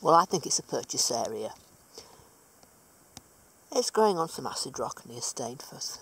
Well, I think it's a purchase area. It's growing on some acid rock near Stainforth.